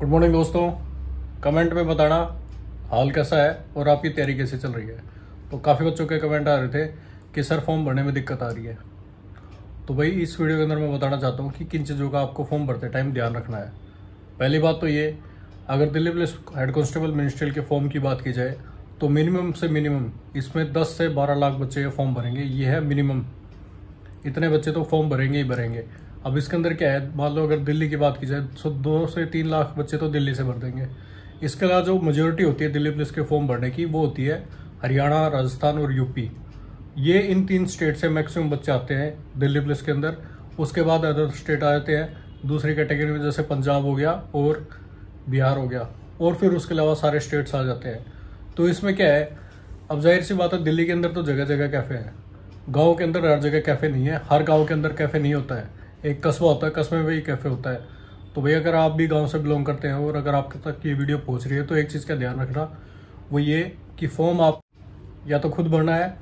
Good morning दोस्तों। Comment में बताना, हाल कैसा है और आपकी तैयारी कैसे चल रही है? तो काफ़ी बच्चों के कमेंट आ रहे थे कि सर फॉर्म भरने में दिक्कत आ रही है। तो भाई, इस वीडियो के अंदर मैं बताना चाहता हूँ कि किन चीज़ों का आपको फॉर्म भरते टाइम ध्यान रखना है। पहली बात तो ये, अगर Delhi police head constable ministerial के फॉर्म की बात की जाए तो मिनिमम से मिनिमम इसमें 10 से 12 लाख बच्चे फॉर्म भरेंगे। ये है मिनिमम इतने बच्चे तो फॉर्म भरेंगे ही भरेंगे। अब इसके अंदर क्या है, मान लो अगर दिल्ली की बात की जाए तो दो से तीन लाख बच्चे तो दिल्ली से भर देंगे। इसके अलावा जो मेजोरिटी होती है दिल्ली पुलिस के फॉर्म भरने की, वो होती है हरियाणा, राजस्थान और यूपी ये इन तीन स्टेट से मैक्सिमम बच्चे आते हैं दिल्ली पुलिस के अंदर। उसके बाद अदर स्टेट आ जाते हैं। दूसरी कैटेगरी में जैसे पंजाब हो गया और बिहार हो गया। और फिर उसके अलावा सारे स्टेट्स आ जाते हैं। तो इसमें क्या है, अब ज़ाहिर सी बात है, दिल्ली के अंदर तो जगह जगह कैफ़े हैं। गाँव के अंदर हर जगह कैफ़े नहीं है। हर गाँव के अंदर कैफ़े नहीं होता है। एक कस्बा होता है, कस्बे में भी कैफ़े होता है। तो भाई, अगर आप भी गाँव से बिलोंग करते हैं और अगर आपके तक ये वीडियो पहुँच रही है तो एक चीज़ का ध्यान रखना, वो ये कि फॉर्म आप या तो खुद भरना है,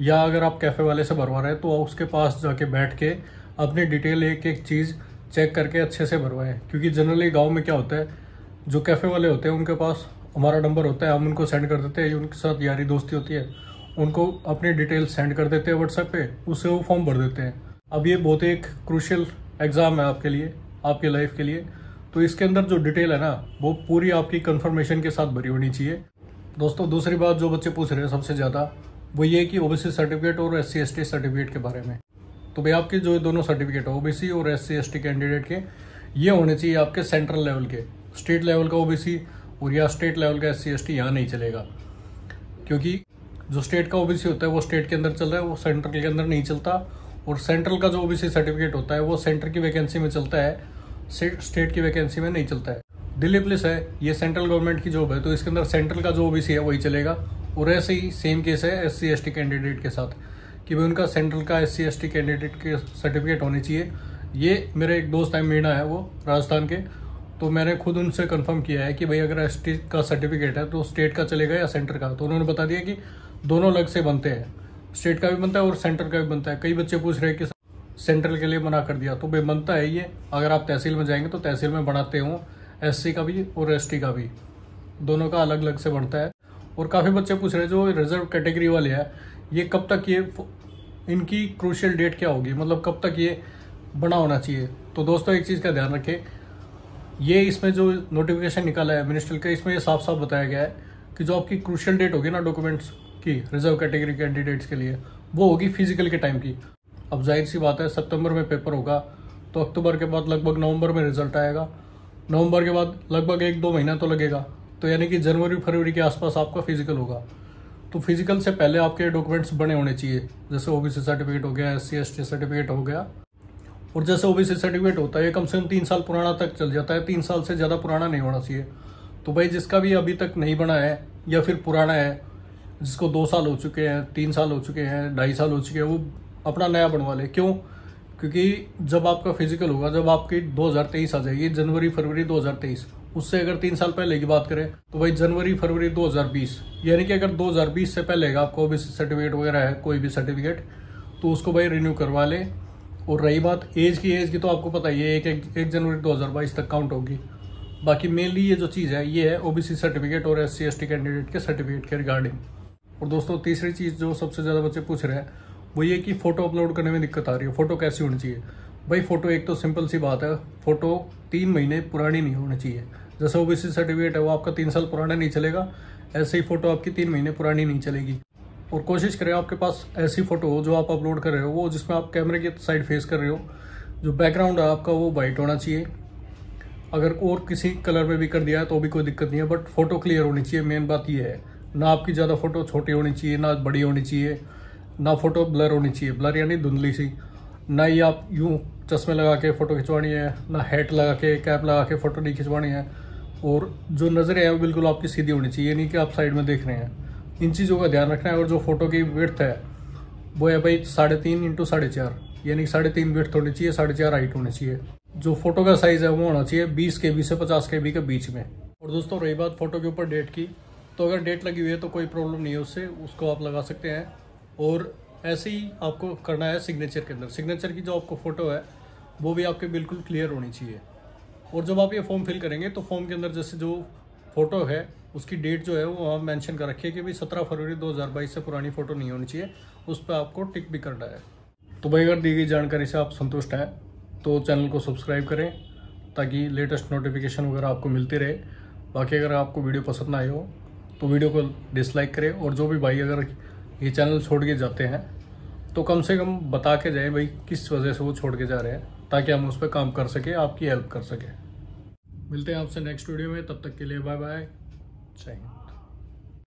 या अगर आप कैफ़े वाले से भरवा रहे हैं तो उसके पास जाके बैठ के अपनी डिटेल एक एक चीज़ चेक करके अच्छे से भरवाएँ। क्योंकि जनरली गाँव में क्या होता है, जो कैफ़े वाले होते हैं, उनके पास हमारा नंबर होता है, हम उनको सेंड कर देते हैं उनके साथ यारी दोस्ती होती है, उनको अपनी डिटेल सेंड कर देते हैं व्हाट्सएप पे, उससे वो फॉर्म भर देते हैं। अब ये बहुत एक क्रूशल एग्ज़ाम है आपके लिए, आपके लाइफ के लिए। तो इसके अंदर जो डिटेल है ना, वो पूरी आपकी कंफर्मेशन के साथ भरी होनी चाहिए। दोस्तों, दूसरी बात जो बच्चे पूछ रहे हैं सबसे ज़्यादा, वो ये कि ओबीसी सर्टिफिकेट और एस सी सर्टिफिकेट के बारे में। तो भाई, आपके जो दोनों सर्टिफिकेट है ओबीसी और एस सी कैंडिडेट के, ये होने चाहिए आपके सेंट्रल लेवल के। स्टेट लेवल का ओबीसी और या स्टेट लेवल का एस सी एस नहीं चलेगा। क्योंकि जो स्टेट का ओबीसी होता है, वो स्टेट के अंदर चल रहा है, वो सेंट्रल के अंदर नहीं चलता। और सेंट्रल का जो ओबीसी सर्टिफिकेट होता है, वो सेंटर की वैकेंसी में चलता है स्टेट की वैकेंसी में नहीं चलता है। दिल्ली पुलिस है, ये सेंट्रल गवर्नमेंट की जॉब है तो इसके अंदर सेंट्रल का जो ओबीसी है, वही चलेगा। और ऐसे ही सेम केस है एस सी कैंडिडेट के साथ, कि भाई उनका सेंट्रल का एस सी कैंडिडेट के सर्टिफिकेट होने चाहिए। ये मेरे एक दोस्त है, मीणा है वो, राजस्थान के तो मैंने खुद उनसे कंफर्म किया है कि भाई अगर एसटी का सर्टिफिकेट है तो स्टेट का चलेगा या सेंटर का? तो उन्होंने बता दिया कि दोनों अलग से बनते हैं। स्टेट का भी बनता है और सेंटर का भी बनता है। कई बच्चे पूछ रहे हैं कि सेंट्रल के लिए मना कर दिया। तो भाई बनता है ये। अगर आप तहसील में जाएँगे तो तहसील में बनाते हो। एस का भी और एसटी का भी। दोनों का अलग अलग से बनता है। और काफ़ी बच्चे पूछ रहे हैं जो रिज़र्व कैटेगरी वाले हैं, ये कब तक ये इनकी क्रूशियल डेट क्या होगी? मतलब कब तक ये बना होना चाहिए? तो दोस्तों, एक चीज़ का ध्यान रखें। ये इसमें जो नोटिफिकेशन निकाला है मिनिस्टर का, इसमें ये साफ़ साफ़ बताया गया है कि जो आपकी क्रूशियल डेट होगी ना डॉक्यूमेंट्स की रिज़र्व कैटेगरी कैंडिडेट्स के लिए, वो होगी फ़िज़िकल के टाइम की। अब ज़ाहिर सी बात है, सितंबर में पेपर होगा तो अक्टूबर के बाद लगभग नवंबर में रिज़ल्ट आएगा। नवंबर के बाद लगभग एक दो महीना तो लगेगा। तो यानी कि जनवरी, फरवरी के आसपास आपका फ़िज़िकल होगा। तो फ़िज़िकल से पहले आपके डॉक्यूमेंट्स बने होने चाहिए। जैसे ओबीसी सर्टिफिकेट हो गया एस सी सर्टिफिकेट हो गया। और जैसे ओबीसी सर्टिफिकेट होता है कम से कम तीन साल पुराना तक चल जाता है। तीन साल से ज़्यादा पुराना नहीं होना चाहिए। तो भाई, जिसका भी अभी तक नहीं बना है, या फिर पुराना है जिसको दो साल हो चुके हैं तीन साल हो चुके हैं ढाई साल हो चुके हैं वो अपना नया बनवा ले। क्यों? क्योंकि जब आपका फ़िज़िकल होगा जब आपकी 2023 आ जाएगी जनवरी फरवरी 2023 उससे अगर तीन साल पहले की बात करें तो भाई जनवरी फरवरी 2020 यानी कि अगर 2020 से पहले का आपको भी सर्टिफिकेट वगैरह है कोई भी सर्टिफिकेट तो उसको भाई रिन्यू करवा ले। और रही बात एज की एज की तो आपको पता ही है एक, एक, एक जनवरी 2022 तक काउंट होगी। बाकी मेनली ये जो चीज़ है ये है ओबीसी सर्टिफिकेट और एस सी कैंडिडेट के सर्टिफिकेट के रिगार्डिंग और दोस्तों, तीसरी चीज़ जो सबसे ज़्यादा बच्चे पूछ रहे हैं, वो ये कि फ़ोटो अपलोड करने में दिक्कत आ रही है। फ़ोटो कैसी होनी चाहिए? भाई फ़ोटो एक तो सिंपल सी बात है। फ़ोटो तीन महीने पुरानी नहीं होनी चाहिए। जैसे ओबीसी सर्टिफिकेट है, वो आपका तीन साल पुराना नहीं चलेगा। ऐसे ही फ़ोटो आपकी तीन महीने पुरानी नहीं चलेगी। और कोशिश करें, आपके पास ऐसी फ़ोटो हो जो आप अपलोड कर रहे हो, वो जिसमें आप कैमरे की साइड फेस कर रहे हो, जो बैकग्राउंड है आपका, वो वाइट होना चाहिए। अगर और किसी कलर में भी कर दिया है तो भी कोई दिक्कत नहीं है बट फ़ोटो क्लियर होनी चाहिए। मेन बात ये है। ना आपकी ज़्यादा फ़ोटो छोटी होनी चाहिए, ना बड़ी होनी चाहिए, ना फ़ोटो ब्लर होनी चाहिए। ब्लर यानी धुंधली सी। ना ही आप यूँ चश्मे लगा के फ़ोटो खिंचवानी है, ना हेट लगा के, कैप लगा के फ़ोटो नहीं खिंचवानी है। और जो नज़रें हैं वो बिल्कुल आपकी सीधी होनी चाहिए नहीं कि आप साइड में देख रहे हैं। इन चीज़ों का ध्यान रखना है और जो फ़ोटो की विर्थ है, वो है भाई साढ़े तीन इंटू साढ़े चार। यानी साढ़े तीन विर्थ होनी चाहिए, साढ़े चार हाइट होनी चाहिए। जो फ़ोटो का साइज़ है वो होना चाहिए बीस के बी से पचास के बी के बीच में। और दोस्तों, रही बात फ़ोटो के ऊपर डेट की। तो अगर डेट लगी हुई है तो कोई प्रॉब्लम नहीं है उससे, उसको आप लगा सकते हैं। और ऐसे ही आपको करना है सिग्नेचर के अंदर। सिग्नेचर की जो आपको फ़ोटो है, वो भी आपके बिल्कुल क्लियर होनी चाहिए। और जब आप ये फॉर्म फिल करेंगे तो फॉर्म के अंदर जैसे जो फ़ोटो है, उसकी डेट जो है, वो आप मेंशन कर रखिए कि भाई सत्रह फरवरी 2022 से पुरानी फ़ोटो नहीं होनी चाहिए, उस पर आपको टिक भी करना है। तो भाई, अगर दी गई जानकारी से आप संतुष्ट हैं तो चैनल को सब्सक्राइब करें, ताकि लेटेस्ट नोटिफिकेशन वगैरह आपको मिलती रहे। बाकी अगर आपको वीडियो पसंद आए हो तो वीडियो को डिसलाइक करें और जो भी भाई अगर ये चैनल छोड़ के जाते हैं तो कम से कम बता के जाए भाई किस वजह से वो छोड़ के जा रहे हैं, ताकि हम उस पर काम कर सके, आपकी हेल्प कर सके। मिलते हैं आपसे नेक्स्ट वीडियो में, तब तक के लिए बाय बाय हिंद।